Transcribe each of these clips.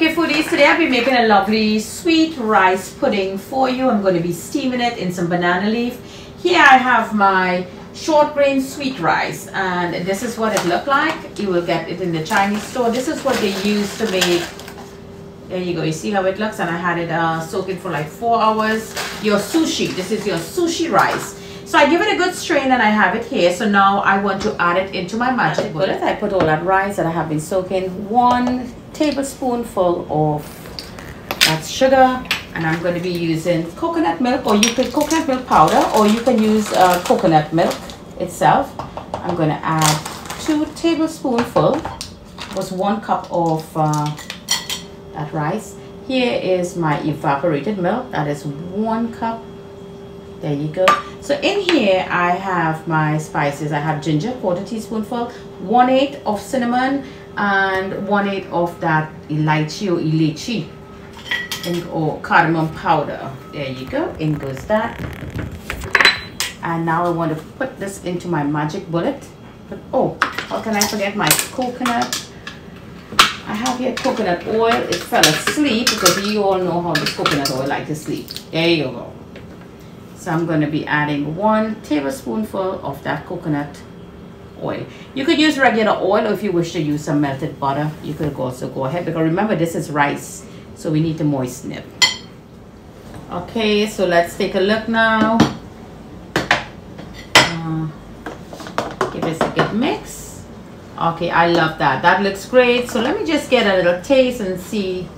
Okay foodies, today I'll be making a lovely sweet rice pudding for you. I'm going to be steaming it in some banana leaf. Here I have my short grain sweet rice and this is what it looked like. You will get it in the Chinese store. This is what they use to make, there you go, you see how it looks and I had it uh, soaking for like four hours. Your sushi, this is your sushi rice. So I give it a good strain and I have it here. So now I want to add it into my magic bullet. I put all that rice that I have been soaking, one tablespoonful of that sugar and I'm going to be using coconut milk or you could coconut milk powder or you can use uh, coconut milk itself. I'm going to add two tablespoonful was one cup of uh, that rice. Here is my evaporated milk that is one cup. There you go. So in here I have my spices. I have ginger, quarter teaspoonful, one eighth of cinnamon, and one eighth of that elaichi or ilichi or cardamom powder. There you go in goes that. And now I want to put this into my magic bullet. But oh how can I forget my coconut? I have here coconut oil. It fell asleep because you all know how the coconut oil like to sleep. There you go. So I'm going to be adding one tablespoonful of that coconut oil. You could use regular oil or if you wish to use some melted butter, you could also go ahead because remember this is rice, so we need to moisten it. Okay, so let's take a look now. Uh, give this a good mix. Okay, I love that. That looks great. So let me just get a little taste and see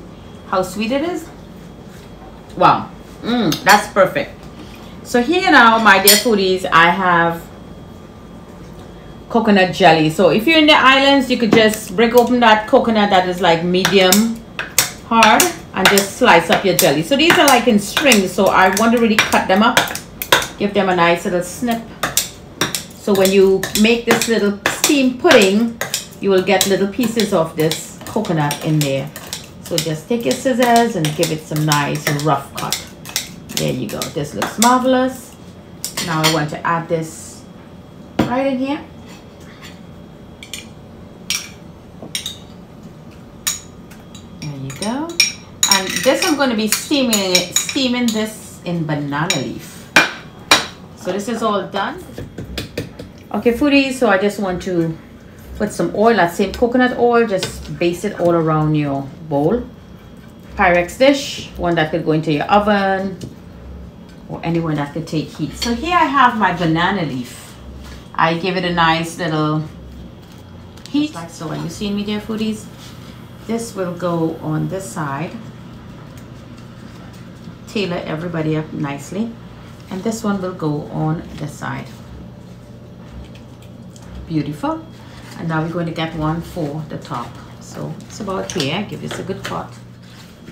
how sweet it is. Wow, mm, that's perfect. So here now, my dear foodies, I have coconut jelly. So if you're in the islands you could just break open that coconut that is like medium hard and just slice up your jelly. So these are like in strings so I want to really cut them up give them a nice little snip. So when you make this little steam pudding you will get little pieces of this coconut in there. So just take your scissors and give it some nice rough cut. There you go. This looks marvelous. Now I want to add this right in here go. And this I'm going to be steaming it, steaming this in banana leaf. So this is all done. Okay, foodies, so I just want to put some oil, that same coconut oil, just base it all around your bowl. Pyrex dish, one that could go into your oven or anywhere that could take heat. So here I have my banana leaf. I give it a nice little heat. Like so, are you seeing me there, foodies? this will go on this side tailor everybody up nicely. And this one will go on this side. Beautiful. And now we're going to get one for the top. So it's about here. Give this a good cut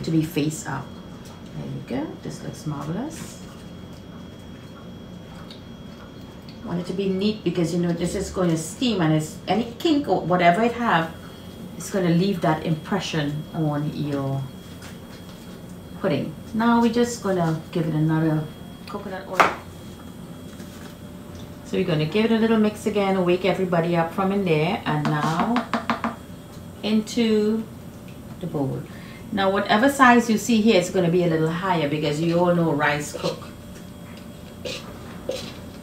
to be face up. There you go. This looks marvelous. Want it to be neat because you know this is going to steam and it's any kink or whatever it have it's going to leave that impression on your pudding. Now we're just to give it another coconut oil. So we're to give it a little mix again, wake everybody up from in there, and now into the bowl. Now whatever size you see here is to be a little higher because you all know rice cook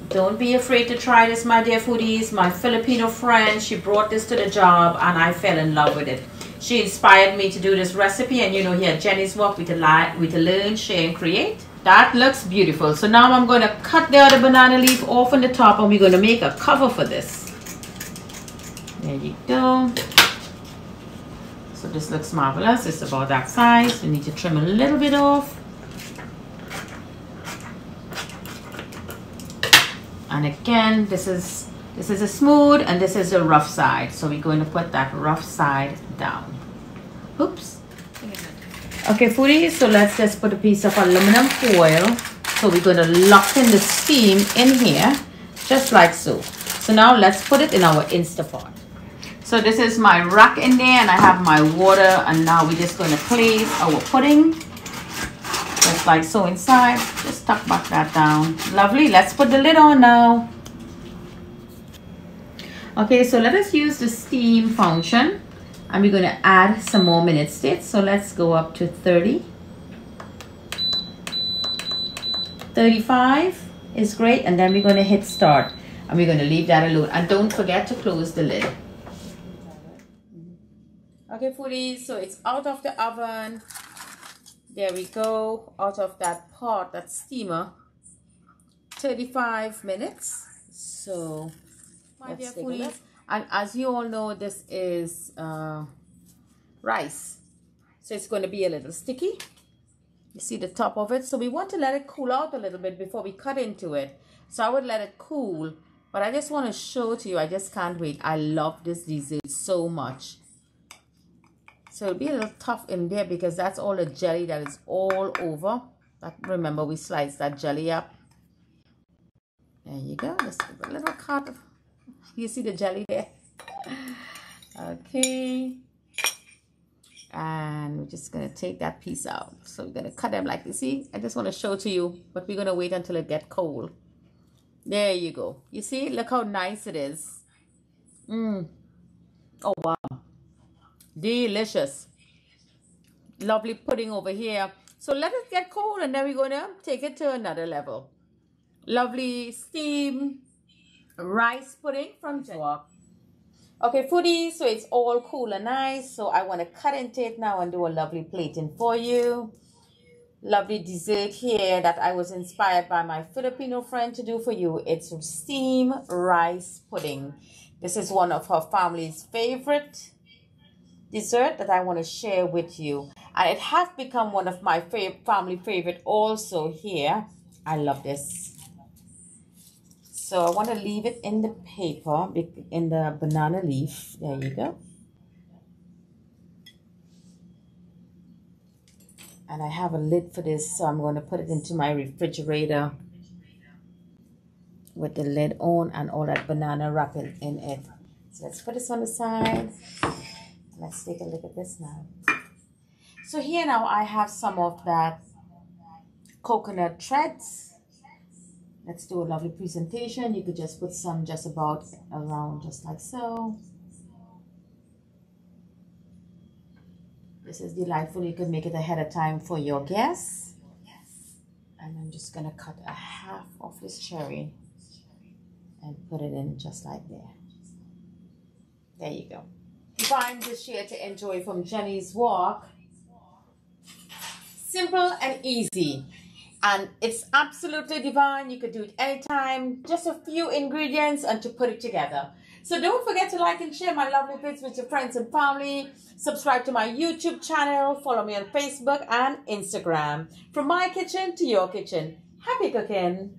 don't be afraid to try this, my dear foodies. My Filipino friend, she brought this to the job and I fell in love with it. She inspired me to do this recipe and you know here Jenny's Wok, we to, we to learn, share and create. That looks beautiful. So now I'm going to cut the other banana leaf off on the top and we're going to make a cover for this. There you go. So this looks marvelous. It's about that size. We need to trim a little bit off. and again this is this is a smooth and this is a rough side. So we're going to put that rough side down. Oops. Okay foodies so let's just put a piece of aluminum foil. So we're going to lock in the steam in here just like so. So now let's put it in our Instapot. So this is my rack in there and I have my water and now we're just going to place our pudding just like so inside. Just tuck back that down. Lovely let's put the lid on now okay so let us use the steam function. And we're going to add some more minutes to it. So let's go up to 30 35 is great and then we're going to hit start. And we're going to leave that alone. And don't forget to close the lid. Okay foodies so it's out of the oven. There we go. Out of that pot that steamer. 35 minutes. So my dear foodies. and as you all know this is uh, rice. So it's going to be a little sticky. You see the top of it? So we want to let it cool out a little bit before we cut into it. So I would let it cool but I just want to show to you I just can't wait. I love this dessert so much. So it'll be a little tough in there because that's all the jelly that is all over. But remember we sliced that jelly up. There you go. Just a little cut you see the jelly there? Okay. And we're just gonna take that piece out. So we're gonna cut them like you see I just want to show to you but we're gonna wait until it get cold. There you go. You see look how nice it is. Mm. oh wow. Delicious. Lovely pudding over here. So let it get cold and then we're gonna take it to another level. Lovely steam rice pudding from Jawak. Okay, foodie, so it's all cool and nice. So I want to cut into it now and do a lovely plating for you. Lovely dessert here that I was inspired by my Filipino friend to do for you. It's some steam rice pudding. This is one of her family's favorite dessert that I want to share with you. And it has become one of my fav family favorite also here. I love this. So I want to leave it in the paper, in the banana leaf. There you go. And I have a lid for this, so I'm going to put it into my refrigerator with the lid on and all that banana wrapping in it. So let's put this on the side. Let's take a look at this now. So here now I have some of that coconut threads Let's do a lovely presentation. You could just put some just about around just like so. This is delightful. You can make it ahead of time for your guests. And I'm just going to cut a half of this cherry and put it in just like there. There you go. Find this year to enjoy from Jenny's Wok. Simple and easy and it's absolutely divine. You could do it anytime, just a few ingredients and to put it together. So don't forget to like and share my lovely vids with your friends and family. Subscribe to my YouTube channel. Follow me on Facebook and Instagram. From my kitchen to your kitchen. Happy cooking!